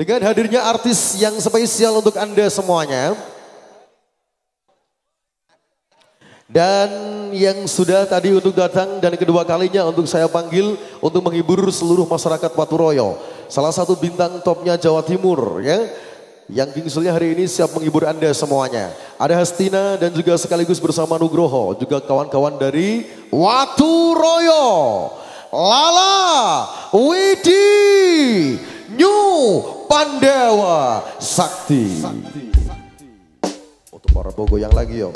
Dengan hadirnya artis yang spesial untuk Anda semuanya. Dan yang sudah tadi untuk datang dan kedua kalinya untuk saya panggil untuk menghibur seluruh masyarakat Waturoyo. Salah satu bintang topnya Jawa Timur ya. Yang bingsulnya hari ini siap menghibur Anda semuanya. Ada Hastina dan juga sekaligus bersama Nugroho. Juga kawan-kawan dari Waturoyo. Lala, Widi, Pandawa, Sakti. Untuk para bogo yang lagi yuk.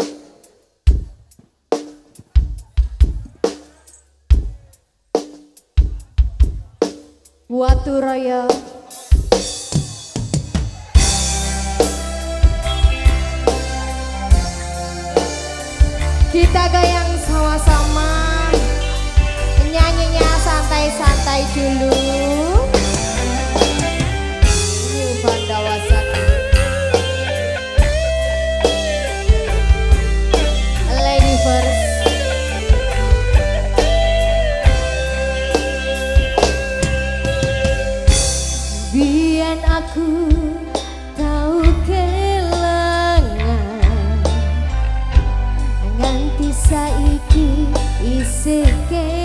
Watu Raya Kita goyang sama-sama Nyanyinya santai-santai dulu Biar aku tahu kelangan Nganti saiki isih kelingan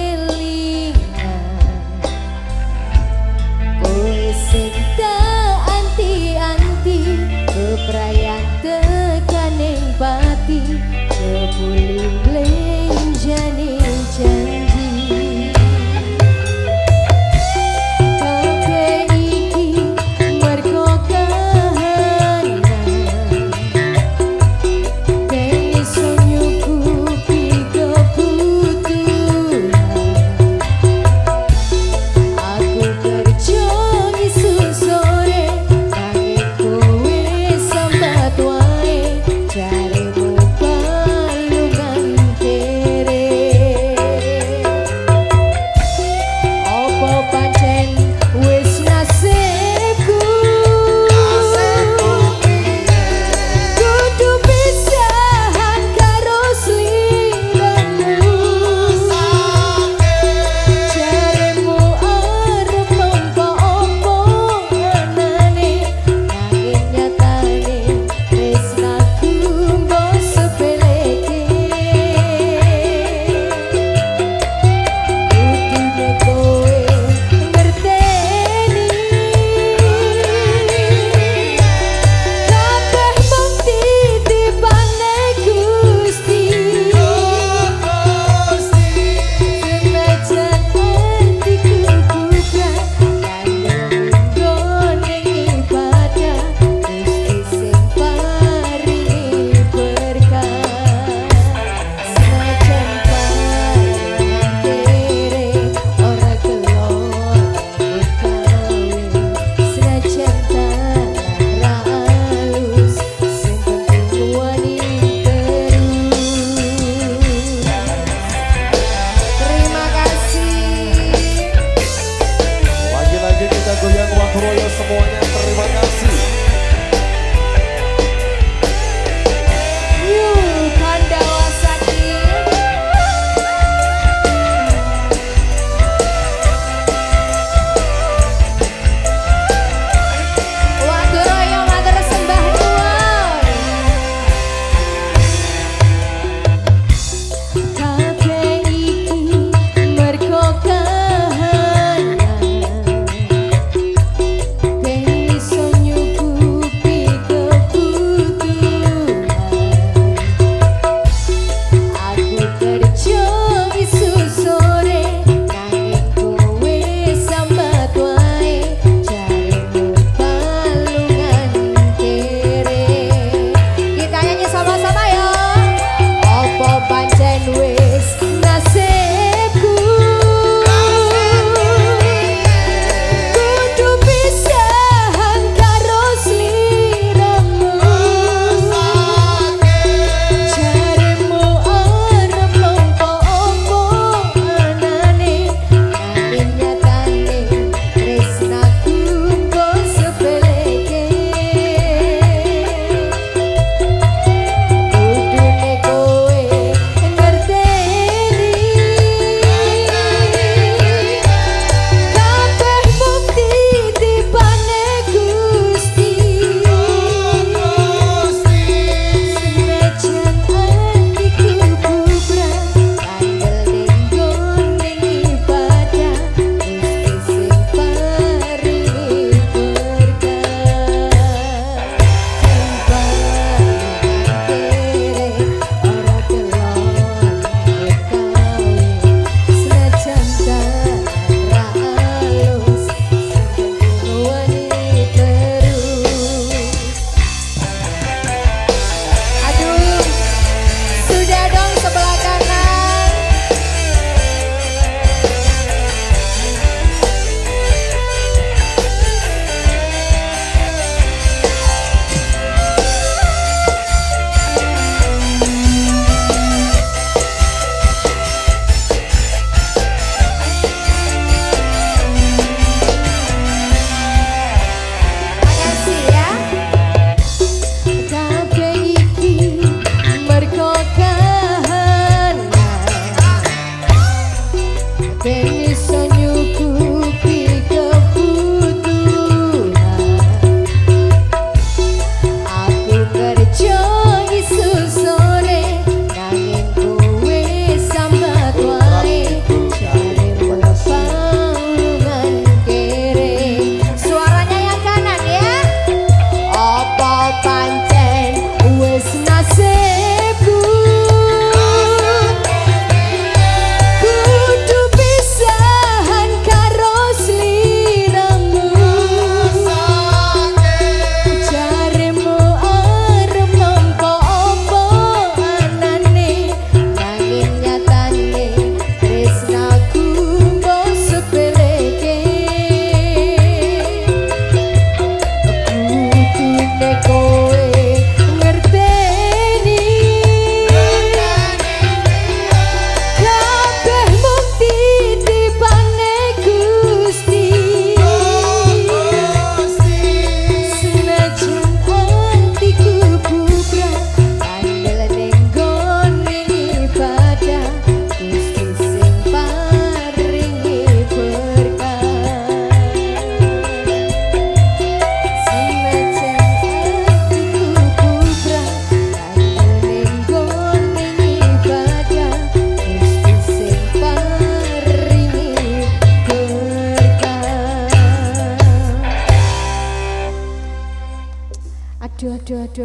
baby.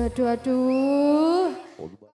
Aduh, aduh, aduh.